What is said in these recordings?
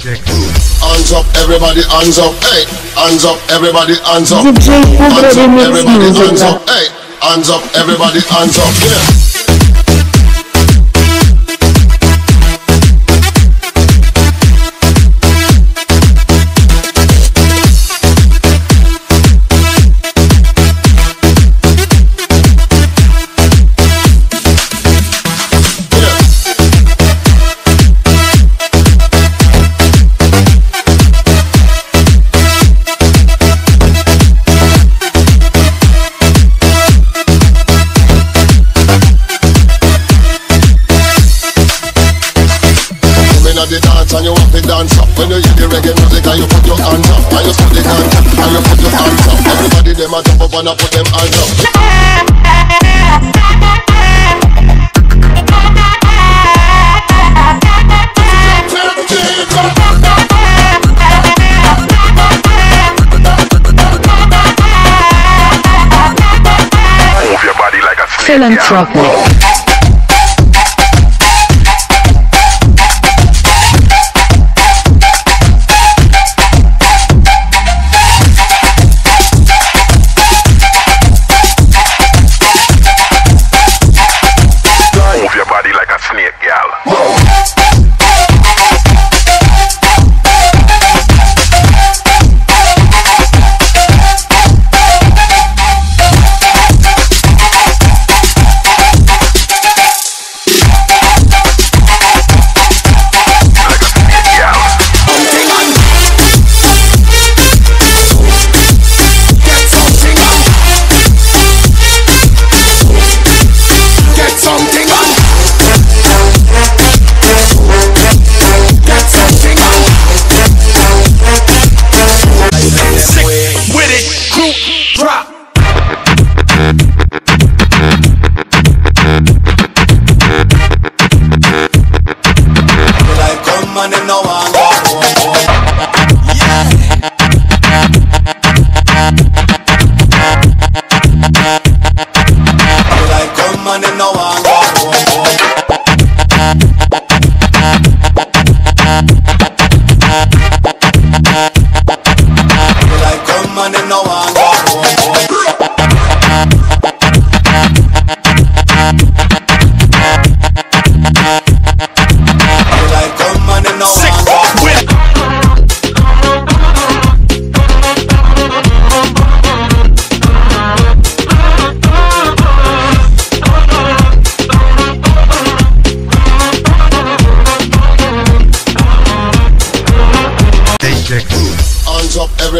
Hands up, everybody, hands up, hey. Hands up, everybody, hands up. DJ Hands up, everybody, hands up, hey. Hands up, everybody, hands up, yeah. Yeah. When you hear the reggae music you put your hands up you put hands up you put your hands up Everybody them a jump up and a put them hands up. Philanthropic. Drop.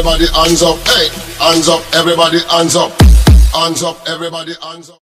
Everybody, hands up, hey. Hands up, everybody, hands up. Hands up, everybody, hands up.